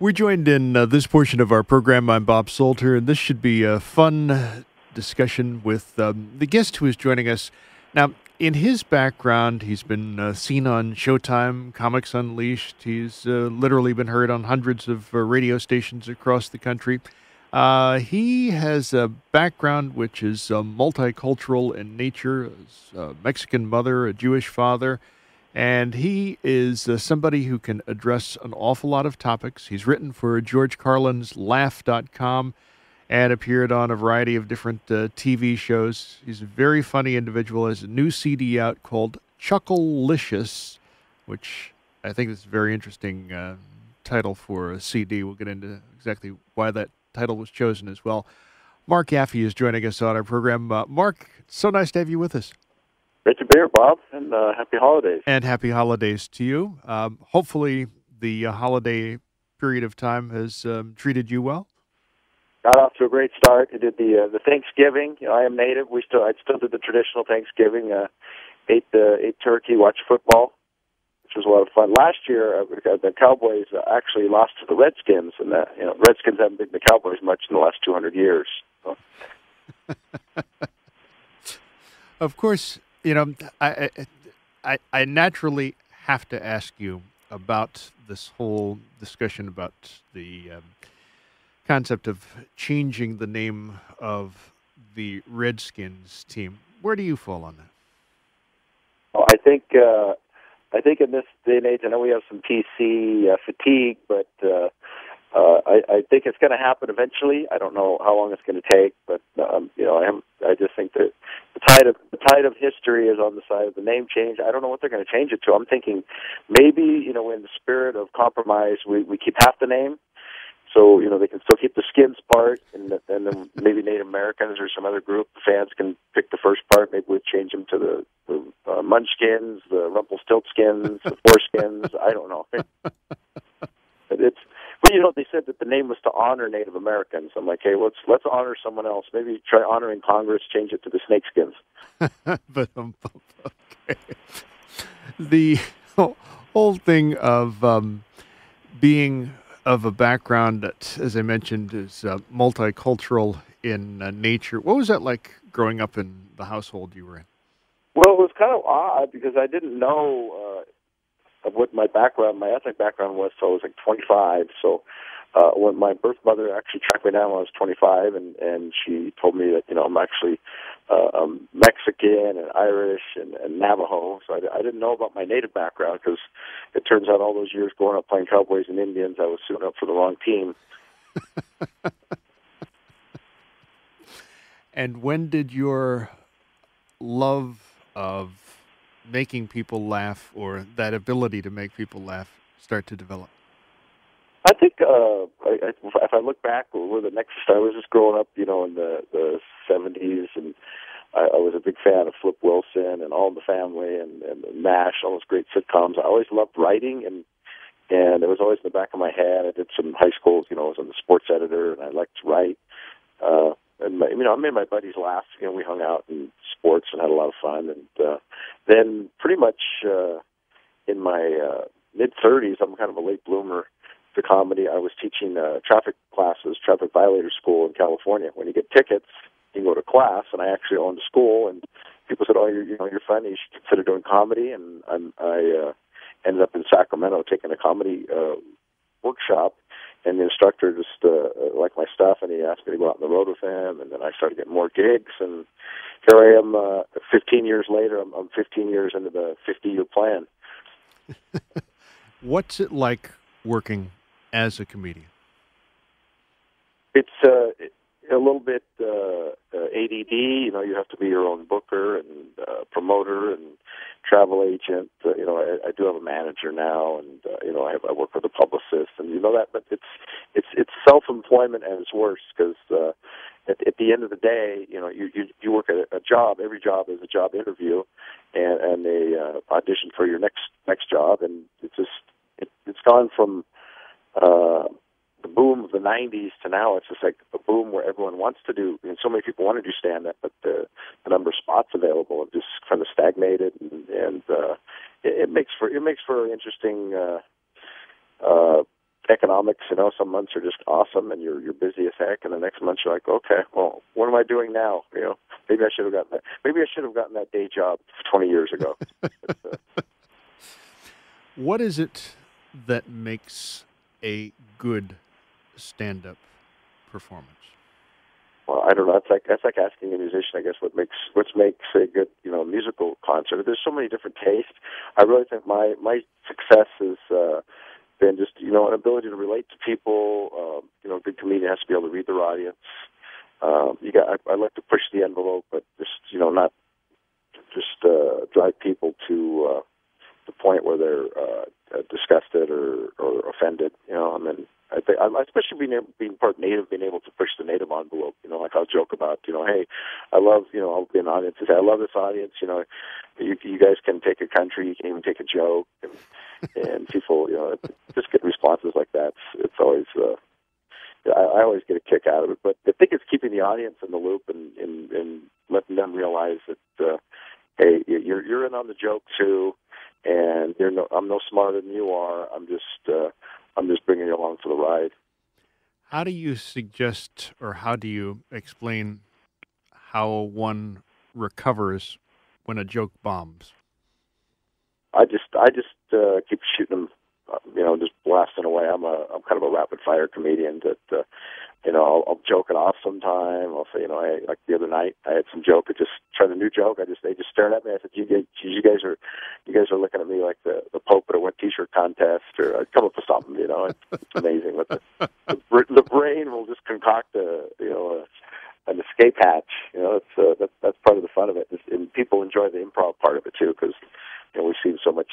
We're joined in uh, this portion of our program. I'm Bob Salter, and this should be a fun discussion with um, the guest who is joining us. Now, in his background, he's been uh, seen on Showtime, Comics Unleashed. He's uh, literally been heard on hundreds of uh, radio stations across the country. Uh, he has a background which is uh, multicultural in nature, a Mexican mother, a Jewish father. And he is uh, somebody who can address an awful lot of topics. He's written for George Carlin's Laugh.com and appeared on a variety of different uh, TV shows. He's a very funny individual. Has a new CD out called Chucklelicious, which I think is a very interesting uh, title for a CD. We'll get into exactly why that title was chosen as well. Marc Yaffee is joining us on our program. Uh, Mark, so nice to have you with us. Great to be here, Bob, and uh, happy holidays. And happy holidays to you. Um, hopefully, the uh, holiday period of time has um, treated you well. Got off to a great start. I did the uh, the Thanksgiving. You know, I am native. We still I still did the traditional Thanksgiving. Uh, ate the ate turkey, watched football, which was a lot of fun. Last year, uh, the Cowboys uh, actually lost to the Redskins, and the you know Redskins haven't beaten the Cowboys much in the last 200 years. So. of course, you know, I, I, I naturally have to ask you about this whole discussion about the um, concept of changing the name of the Redskins team. Where do you fall on that? Well, I think uh, I think in this day and age, I know we have some PC uh, fatigue, but uh, uh, I, I think it's going to happen eventually. I don't know how long it's going to take, but um, you know, I am. I just think that the tide of the tide of history is on the side of the name change. I don't know what they're going to change it to. I'm thinking maybe you know, in the spirit of compromise, we we keep half the name. So you know they can still keep the skins part, and, and then maybe Native Americans or some other group fans can pick the first part. Maybe we'd change them to the, the uh, Munchkins, the Rumpelstiltskins, the Foreskins. I don't know. But it's but you know, they said that the name was to honor Native Americans. I'm like, hey, let's let's honor someone else. Maybe try honoring Congress, change it to the Snakeskins. but um, okay. the whole thing of um, being of a background that, as I mentioned, is uh, multicultural in uh, nature. What was that like growing up in the household you were in? Well, it was kind of odd because I didn't know uh, of what my background, my ethnic background was. So I was like 25. So uh, when my birth mother actually tracked me down when I was 25, and and she told me that you know I'm actually uh, um, Mexican and Irish and, and Navajo. So I, I didn't know about my native background because it turns out all those years growing up playing Cowboys and Indians, I was suiting up for the wrong team. and when did your love of making people laugh or that ability to make people laugh start to develop? I think uh, I, if I look back, where the next I was just growing up, you know, in the the seventies, and I, I was a big fan of Flip Wilson and All in the Family and, and MASH, all those great sitcoms. I always loved writing, and and it was always in the back of my head. I did some high school, you know, I was on the sports editor, and I liked to write. Uh, and my, you know, I made my buddies laugh. You know, we hung out in sports and had a lot of fun. And uh, then, pretty much uh, in my uh, mid thirties, I'm kind of a late bloomer to comedy. I was teaching uh, traffic classes, traffic violator school in California. When you get tickets, you go to class, and I actually owned a school. And people said, "Oh, you're, you know, you're funny. You should consider doing comedy." And I'm, I uh, ended up in Sacramento taking a comedy uh, workshop and the instructor just uh, liked my stuff, and he asked me to go out on the road with him, and then I started getting more gigs, and here I am. Uh, 15 years later, I'm, I'm 15 years into the 50-year plan. What's it like working as a comedian? It's uh, a little bit uh, uh, ADD. You know, you have to be your own booker and uh, promoter and travel agent. Uh, you know, I, I do have a manager now, and uh, you know, I, I work with a publicist, and you know that. But it's it's it's self-employment and it's worse because uh, at, at the end of the day, you know, you you, you work at a job. Every job is a job interview, and and they uh, audition for your next next job, and it's just it, it's gone from. Uh, boom of the 90s to now, it's just like a boom where everyone wants to do, and so many people want to do stand up, but the, the number of spots available have just kind of stagnated, and, and uh, it, it makes for it makes for interesting uh, uh, economics. You know, some months are just awesome, and you're you're busy as heck, and the next month you're like, okay, well, what am I doing now? You know, maybe I should have gotten that. Maybe I should have gotten that day job 20 years ago. what is it that makes a good stand-up performance? Well, I don't know. That's like that's like asking a musician, I guess, what makes what makes a good you know musical concert. There's so many different tastes. I really think my my success is. Uh, been just you know an ability to relate to people. Um, you know, a good comedian has to be able to read their audience. Um, you got I, I like to push the envelope, but just you know not just uh, drive people to uh, the point where they're uh disgusted or, or offended. You know, I mean, I think, especially being being part native, being able to push the native envelope. You know, like I'll joke about, you know, hey, I love, you know, I'll be an audience and say, I love this audience. You know, you, you guys can take a country, you can even take a joke, and, and people, you know, just get responses like that. It's, it's always, uh, I, I always get a kick out of it. But I think it's keeping the audience in the loop and and, and letting them realize that, uh, hey, you're you're in on the joke too, and you're no, I'm no smarter than you are. I'm just uh, I'm just bringing you along for the ride. How do you suggest, or how do you explain how one recovers when a joke bombs? I just I just uh, keep shooting them, you know, just blasting away. I'm a I'm kind of a rapid fire comedian that uh, you know, I'll, I'll joke it off sometime. I'll say, you know, hey, like the other night, I had some joke. I just tried a new joke. I just they just stared at me. I said, you guys, you guys are, you guys are looking at me like the the Pope at a wet T-shirt contest, or I'd come up with something. You know, it's, it's amazing. But the, the the brain will just concoct a, you know, a, an escape hatch. You know, it's uh, that, that's part of the fun of it. And people enjoy the improv part of it too, because you know we've seen so much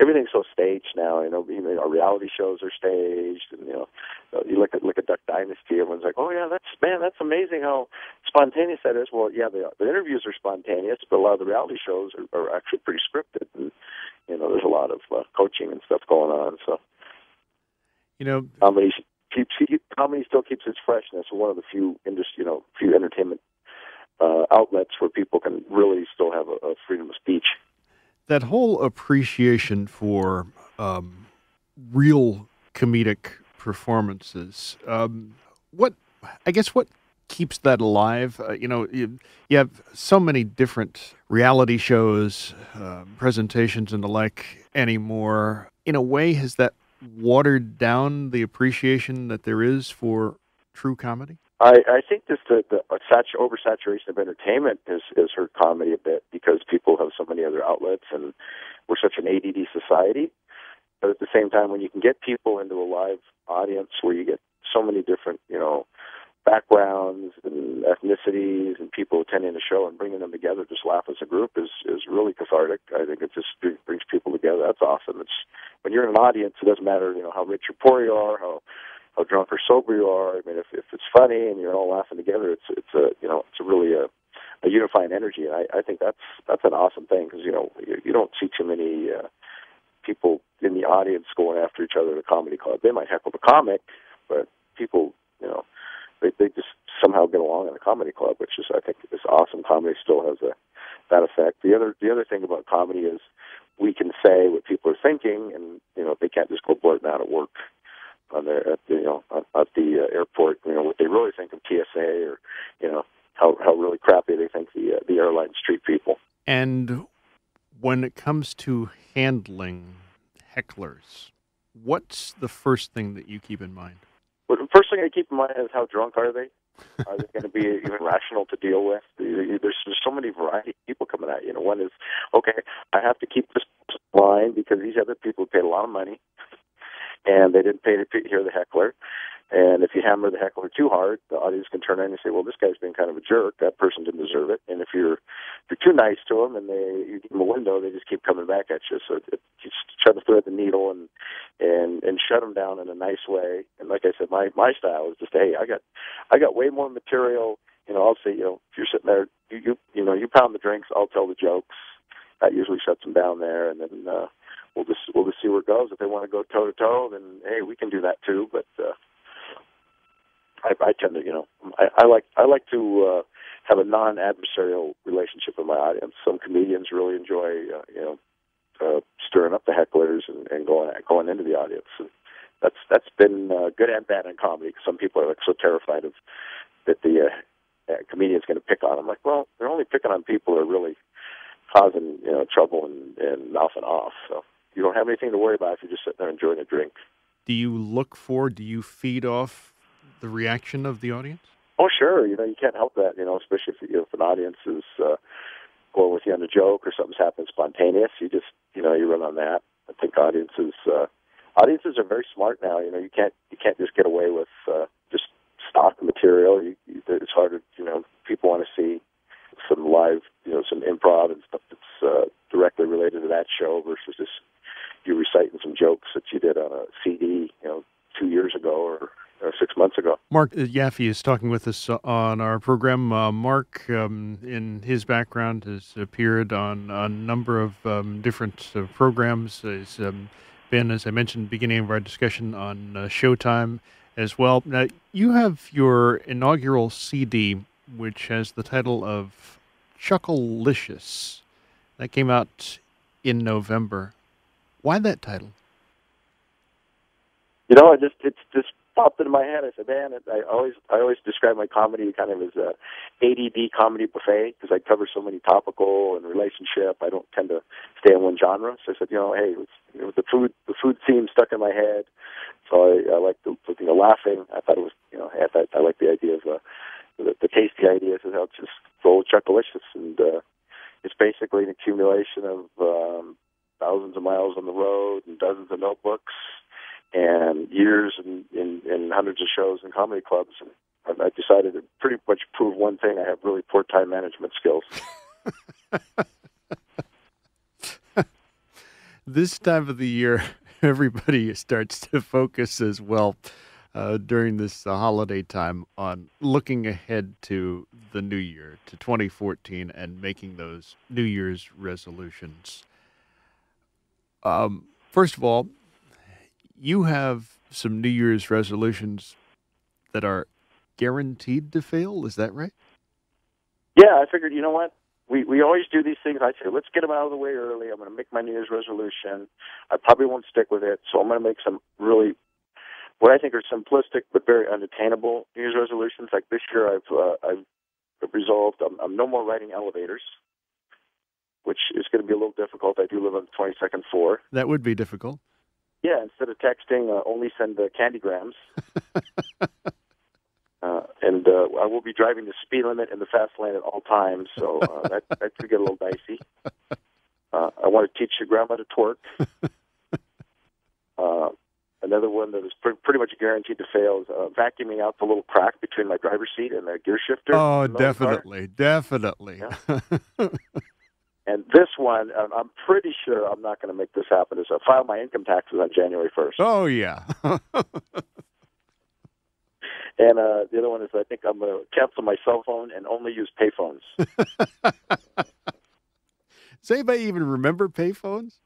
everything's so staged now. You know, even our reality shows are staged, and you know, you look at look at Duck Dynasty. Everyone's like, "Oh yeah, that's man, that's amazing how spontaneous that is." Well, yeah, the the interviews are spontaneous, but a lot of the reality shows are, are actually pretty scripted, and you know, there's a lot of uh, coaching and stuff going on. So, you know, comedy keeps comedy still keeps its freshness. One of the few industry, you know, few entertainment uh, outlets where people can really still have a, a freedom of speech that whole appreciation for um, real comedic performances. Um, what I guess what keeps that alive? Uh, you know, you, you, have so many different reality shows, uh, presentations, and the like anymore. In a way, has that watered down the appreciation that there is for true comedy? I, I think just the, the such oversaturation of entertainment has, has hurt comedy a bit because people have so many other outlets and we're such an ADD society. But at the same time, when you can get people into a live audience where you get so many different, you know, backgrounds and ethnicities and people attending the show and bringing them together, just laugh as a group is is cathartic. I think it just brings people together. That's awesome. It's when you're in an audience, it doesn't matter, you know, how rich or poor you are, how how drunk or sober you are. I mean, if if it's funny and you're all laughing together, it's it's a you know it's a really a, a unifying energy, and I I think that's that's an awesome thing because you know you, you don't see too many uh, people in the audience going after each other at a comedy club. They might heckle the comic, but people you know they they just somehow get along in a comedy club, which is I think is awesome. Comedy still has a that effect. The other the other thing about comedy is we can say what people are thinking, and you know they can't just go blurting out at work on the at the you know at the uh, airport. You know what they really think of TSA, or you know how how really crappy they think the uh, the airlines treat people. And when it comes to handling hecklers, what's the first thing that you keep in mind? Well, the first thing I keep in mind is how drunk are they? Are they going to be even rational to deal with? There's, there's so many variety of people coming at you. You know, one is okay. I have to keep this line because these other people paid a lot of money and they didn't pay to hear the heckler. And if you hammer the heckler too hard, the audience can turn around and say, "Well, this guy's been kind of a jerk. That person didn't deserve it." And if you're if you're too nice to them and they you give them a window, they just keep coming back at you. So it, just try to thread the needle and and and shut them down in a nice way. And like I said, my my style is just, "Hey, I got I got way more material." You know, I'll say, you know, if you're sitting there, you you you know, you pound the drinks, I'll tell the jokes. That usually shuts them down there, and then. uh we'll just we'll just see where it goes. If they want to go toe to toe, then hey, we can do that too. But uh, I, I tend to, you know, I, I like I like to uh, have a non-adversarial relationship with my audience. Some comedians really enjoy, uh, you know, uh, stirring up the hecklers and, and going going into the audience. And that's that's been uh, good and bad in comedy. Cause some people are like so terrified of that the uh, uh, comedian's going to pick on them. Like, well, they're only picking on people who are really causing you know trouble and and mouthing off. So you don't have anything to worry about if you're just sitting there enjoying a drink. Do you look for? Do you feed off the reaction of the audience? Oh, sure. You know, you can't help that. You know, especially if, if an audience is uh, going with you on a joke or something's happening spontaneous. You just, you know, you run on that. I think audiences, uh, audiences are very smart now. You know, you can't, you can't just get away with uh, just stock material. You, you, it's harder. You know, people want to see some live, you know, some improv and stuff that's uh, directly related to that show versus just you reciting some jokes that you did on a CD, you know, two years ago or uh, six months ago. Marc uh, Yaffee is talking with us on our program. Uh, Mark, um, in his background, has appeared on a number of um, different uh, programs. He's um, been, as I mentioned, beginning of our discussion on uh, Showtime as well. Now, you have your inaugural CD, which has the title of Chucklelicious. That came out in November. Why that title? You know, I just it's just popped into my head. I said, man, I always I always describe my comedy kind of as a ADD comedy buffet because I cover so many topical and relationship. I don't tend to stay in one genre. So I said, you know, hey, it you know, the food the food theme stuck in my head. So I, I like the you know laughing. I thought it was you know I thought I like the idea of uh, the, the tasty idea. So I'll just roll Chucklelicious and. uh it's basically an accumulation of um, thousands of miles on the road and dozens of notebooks and years and, and, and hundreds of shows in comedy clubs. And I decided to pretty much prove one thing: I have really poor time management skills. this time of the year, everybody starts to focus as well uh, during this uh, holiday time on looking ahead to the new year, to 2014, and making those New Year's resolutions. Um, first of all, you have some New Year's resolutions that are guaranteed to fail. Is that right? Yeah, I figured. You know what? We we always do these things. I say, let's get them out of the way early. I'm going to make my New Year's resolution. I probably won't stick with it, so I'm going to make some really what I think are simplistic but very unattainable New Year's resolutions. Like this year, I've uh, I've resolved I'm, I'm no more riding elevators which is going to be a little difficult. I do live on the 22nd floor. That would be difficult. Yeah, instead of texting, uh, only send the candygrams. uh, and uh, I will be driving the speed limit in the fast lane at all times, so uh, that that could get a little dicey. Uh, I want to teach your grandma to twerk. Uh, another one that is pre- pretty much guaranteed to fail is uh, vacuuming out the little crack between my driver's seat and the gear shifter. Oh, definitely, definitely. Yeah. This one, I'm pretty sure I'm not going to make this happen. Is I file my income taxes on January 1st. Oh yeah. and uh, the other one is I think I'm going to cancel my cell phone and only use payphones. Does anybody even remember payphones?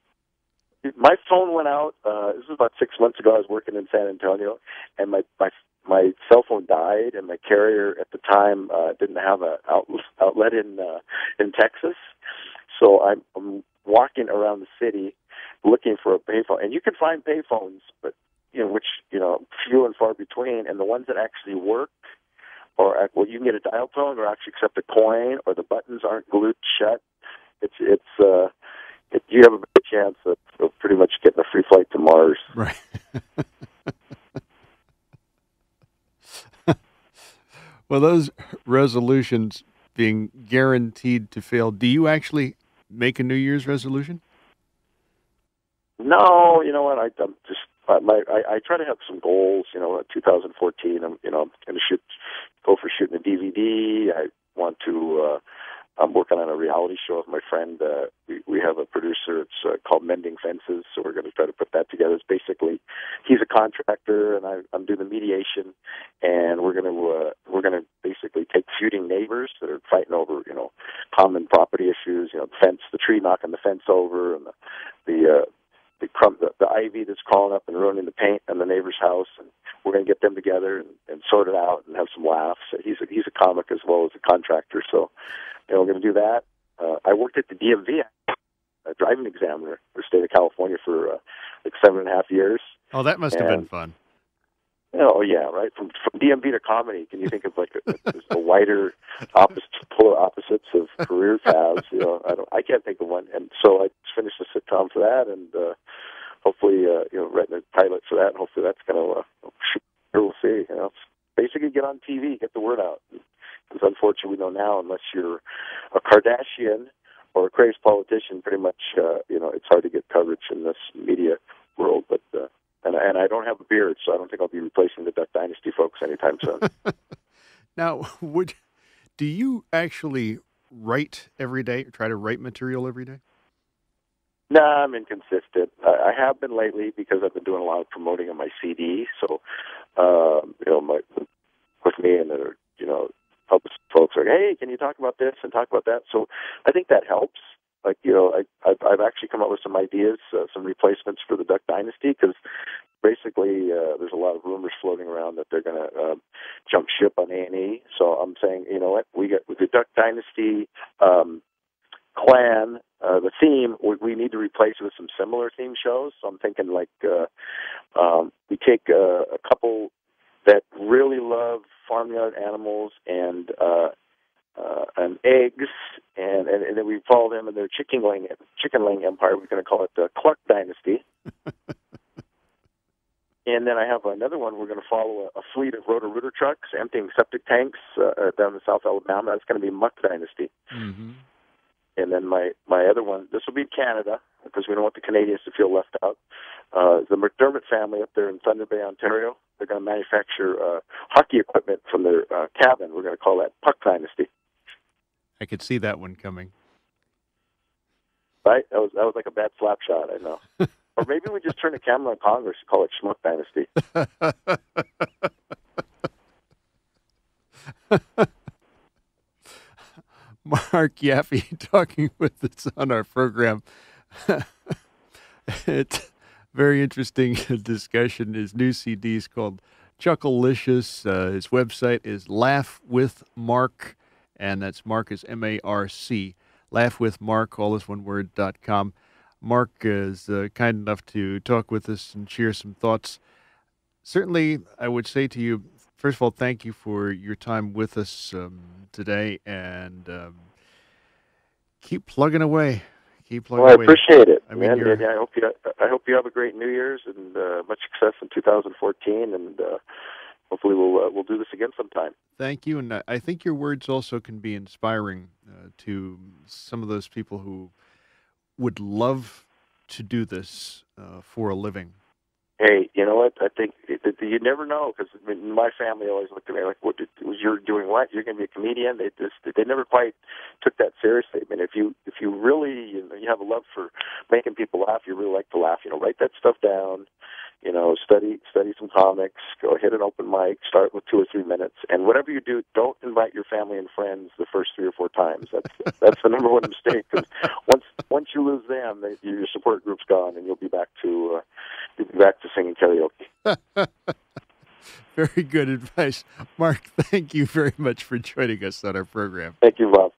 My phone went out. Uh, this was about six months ago. I was working in San Antonio, and my my my cell phone died, and my carrier at the time uh, didn't have a outlet in uh, in Texas. So I'm, I'm walking around the city looking for a payphone, and you can find payphones, but you know which you know few and far between, and the ones that actually work. Or well, you can get a dial tone, or actually accept a coin, or the buttons aren't glued shut. It's it's uh, it, you have a better chance of, of pretty much getting a free flight to Mars. Right. well, those resolutions being guaranteed to fail, do you actually make a New Year's resolution? No, you know what? I, I'm just my I, I try to have some goals. You know, 2014. I'm you know I'm going to shoot go for shooting a DVD. I want to. uh I'm working on a reality show with my friend. Uh, we, we have a producer. It's uh, called Mending Fences, so we're going to try to put that together. It's basically he's a contractor, and I, I'm doing the mediation, and we're going to uh, we're going to basically take feuding neighbors that are fighting over you know common property issues. You know, the fence, the tree knocking the fence over, and the the uh, the, crumb, the, the ivy that's crawling up and ruining the paint in the neighbor's house, and we're going to get them together and, and sort it out and have some laughs. He's a, he's a comic as well as a contractor, so you know, we're going to do that. Uh, I worked at the DMV, a driving examiner for the state of California for uh, like seven and a half years. Oh, that must have been fun. Oh yeah, right. From from DMV to comedy, can you think of like a, a wider opposite polar opposites of career paths? You know, I don't. I can't think of one. And so I finished a sitcom for that, and uh, hopefully, uh, you know, writing a pilot for that. And hopefully, that's going to. Uh, we'll see. You know, basically get on TV, get the word out. Because unfortunately, we know now, unless you're a Kardashian or a crazed politician, pretty much, uh, you know, it's hard to get coverage in this media world. But uh, and and I don't have a beard, so I don't think I'll be replacing the Duck Dynasty folks anytime soon. now, would do you actually write every day or try to write material every day? No, nah, I'm inconsistent. I, I have been lately because I've been doing a lot of promoting on my CD. So, um, you know, my with me and the you know public folks are, hey, can you talk about this and talk about that? So, I think that helps like you know I, I've, I've actually come up with some ideas, uh, some replacements for the Duck Dynasty because basically uh, there's a lot of rumors floating around that they're going to uh, jump ship on A and E. So I'm saying you know what we get with the Duck Dynasty um, clan. Uh, the theme we, we need to replace with some similar theme shows. So I'm thinking like uh, um, we take uh, a couple that really love farmyard animals and uh, uh, and eggs, and, and and then we follow them in their chicken laying chicken laying empire. We're going to call it the Cluck Dynasty. and then I have another one. We're going to follow a, a fleet of Roto-Rooter trucks emptying septic tanks uh, uh, down in South Alabama. That's going to be Muck Dynasty. Mm-hmm. And then my my other one. This will be Canada because we don't want the Canadians to feel left out. Uh, the McDermott family up there in Thunder Bay, Ontario. They're going to manufacture uh, hockey equipment from their uh, cabin. We're going to call that Puck Dynasty. I could see that one coming. Right? That was that was like a bad slap shot. I know. or maybe we just turn the camera on Congress and call it Schmuck Dynasty. Marc Yaffee talking with us on our program. it's very interesting discussion. His new CD is called Chucklelicious. Uh, his website is Laugh with Mark and that's Mark is M A R C. Laugh with Mark, all this one word, dot com. Mark is uh, kind enough to talk with us and share some thoughts. Certainly, I would say to you, first of all, thank you for your time with us um, today and um, keep plugging away. Keep plugging well, I away. appreciate it, I mean, man. I hope you I hope you have a great New Year's and uh, much success in 2014. And uh, hopefully we'll uh, we'll do this again sometime. Thank you, and I think your words also can be inspiring uh, to some of those people who would love to do this uh, for a living. Hey, you know what? I think it, it, you never know because I mean, my family always looked at me like, "What? Did, you're doing what? You're going to be a comedian?" They just they never quite took that seriously. I mean, if you if you really you, know, you have a love for making people laugh, you really like to laugh. You know, write that stuff down you know, study study some comics, go hit an open mic, start with two or three minutes, and whatever you do, don't invite your family and friends the first three or four times. That's that's the number one mistake because once once you lose them, they, your support group's gone, and you'll be back to uh, you'll be back to singing karaoke. very good advice, Mark. Thank you very much for joining us on our program. Thank you, Bob.